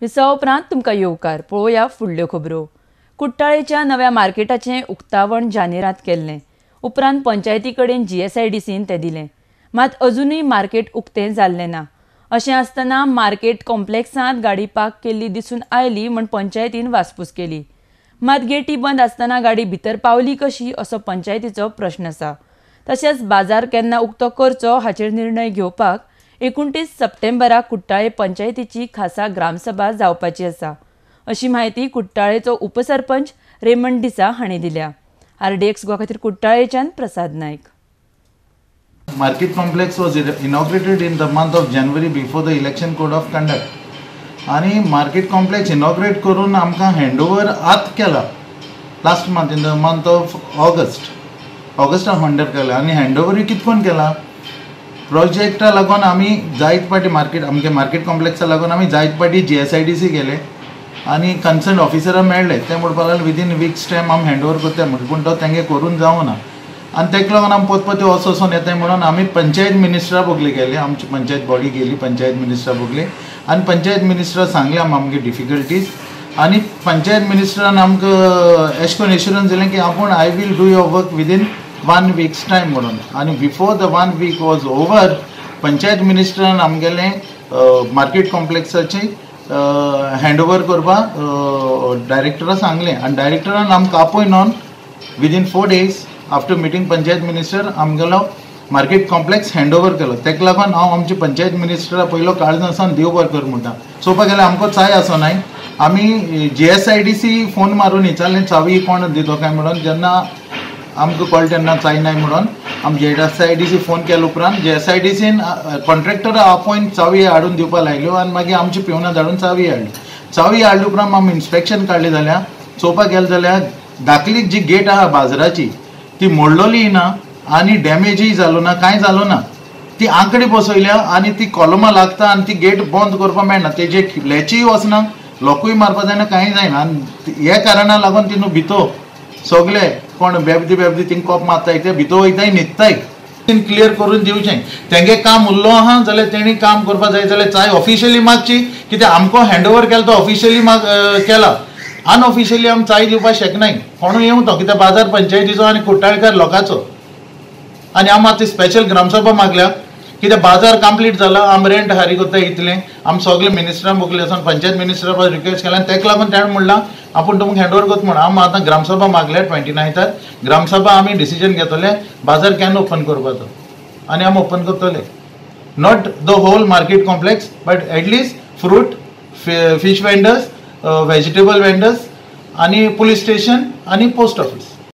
Visa उपरांत तुमकां येवकार पळोवया फुडल्यो खबरो. कुट्टाळेच्या नव्या मार्केटाचें उक्तावण जानेरात केल्लें. उपरांत पंचायती कडेन जीएसआयडीसीन तें दिलें. मात अजुनूय मार्केट उक्तें जाल्लें ना. अशें आसतना मार्केट कॉम्प्लेक्सांत गाडी पार्क केल्ली दिसून आयली म्हूण पंचायतीन वासपूस केली. मात गेटी बंद आसतना गाडी भितर पावली कशी असो पंचायतीचो प्रश्न आसा. तशेंच बाजार केन्ना उक्तो करचो हाचेर निर्णय घेवपाक एकुणतीस सप्टेंबराक कुट्टाळे पंचायतीची खासा ग्रामसभा जावपाची आसा. अशी माहिती कुट्टाळेचो उपसरपंच रेमंड डिसा हांणी दिल्या. आरडीएक्स गोवा खातीर कुट्टाळेच्यान Prasad Naik Market complex was inaugurated in the month of January before the election code of conduct. आणि मार्केट कॉम्प्लेक्स इनॉग्रेट करून आमकां हँडओवर आत केला. Last month in the month of August Augustan हंडर केला. आनी हँडओवरूय कितकोन केला? प्रोजेक्टा लागून आमी जायत पाटी मार्केट आमगे मार्केट कॉम्प्लेक्सा लागून आमी जायत पाटी G S I D C गेले आनी कन्सर्न ऑफिसरां मेळ्ळे ते म्हणपाक लागले विदीन विक्स टायम आमी हँडओवर करता म्हणटा पूण तो? तेंगे करून जावना आनी ताका लागून आमी पोतपोती असो वचून येताय म्हणून आमी पंचायत मिनिस्टरा बोगली गेले. आमची पंचायत बॉडी गेली पंचायत मिनिस्टरा बोगली आनी पंचायत मिनिस्टरा सांगले आमगे डिफिकल्टीज आनी पंचायत मिनिस्टरान आमकां एश करून एश्युरन्स दिलें की आपूण I will do your work within one weeks time म्हणून. आनी before the one week was over panchayat मिनिस्टरान आमगेलें मार्केट कॉम्प्लेक्साची हँडओवर करपाक डायरेक्टरा सांगलें. आनी डायरेक्टरान आमकां आपयनोन within four days after meeting panchayat minister आमगेलो मार्केट कॉम्प्लेक्स हँडओवर केलो. ताका लागून हांव आमच्या पंचायत मिनिस्टरा पयलो काळजांसान देव बरें कर म्हणटा. चोवपाक गेल्यार आमकां चाय आसनाय आमी G S I D C phone मारून विचारलें चावी कोण दितो काय म्हणून? जेन्ना आमकां कळटा तेन्ना जायना म्हणून. आमचे J S I D C phone केलो उपरांत. जे एस आय डी सीन कॉन्ट्रेक्टर अपॉयंट चावी हाडून दिवपाक लायल्यो हो. आनी मागीर आमची पिवनां धाडून चावी हाडली. चावी हाडले उपरांत आमी इन्स्पेक्शन काडलें जाल्यार चोवपाक गेले जाल्यार धाकली जी गेट आहा बाजाराची ती मोडलोली ना आनी डॅमेजय जालो ना कांय जालो ना ती आंकडी बसयल्या आनी ती कॉलमां लागता आनी ती गेट बंद करपाक मेळना. तेजे लॅचीय वचना लॉकूय मारपाक जायना कांय जायना. आनी हे कारणा लागून तिनू भितो सगळे कोण बेबदी बेबदी थिंग कॉप मारताय ते भितर वयताय न्हिदताय क्लियर करून दिवचें तेंगे काम उरलो आहा जाल्यार तेणी काम करपाक जाय जाल्यार चाय ऑफिशियली मागची कित्याक आमकां हँडओवर केला तो ऑफिशियली माग केला. अनऑफिशियली आमी चाय दिवपाक शकनाय कोणूय येवं तो कित्याक बाजार पंचायतीचो आनी कुट्टाळकार लोकांचो. आनी हांव मात स्पेशल ग्रामसभा मागल्या. कित्याक बाजार कंप्लीट जाला आम रेंट हारी कोत्ता इतलें. आमी सगळे मिनिस्टरान मोकले वचोन पंचायत मिनिस्टरा रिक्वेस्ट केला आनी ताका लागून ताणें म्हणलां आपूण तुमकां हँडओवर करता म्हणून आमी आतां ग्रामसभा मागल्या ट्वेंटी नायन्थार ग्रामसभा आमी डिसिजन घेतले बाजार केन्ना ओपन करपाचो? आनी आमी ओपन करतले. Not the whole market complex but at least fruit fish vendors vegetable vendors आणि पोलीस स्टेशन आणि पोस्ट ऑफिस